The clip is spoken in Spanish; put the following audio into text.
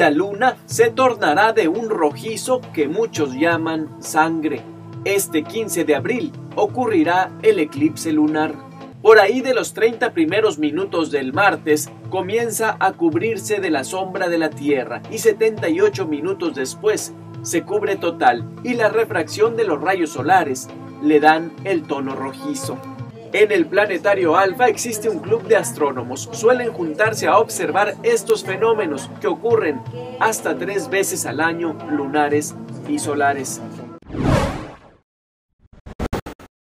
la luna se tornará de un rojizo que muchos llaman sangre. Este 15 de abril ocurrirá el eclipse lunar. Por ahí de los 30 primeros minutos del martes comienza a cubrirse de la sombra de la Tierra y 78 minutos después se cubre total y la refracción de los rayos solares le dan el tono rojizo. En el planetario Alfa existe un club de astrónomos. Suelen juntarse a observar estos fenómenos que ocurren hasta tres veces al año, lunares y solares.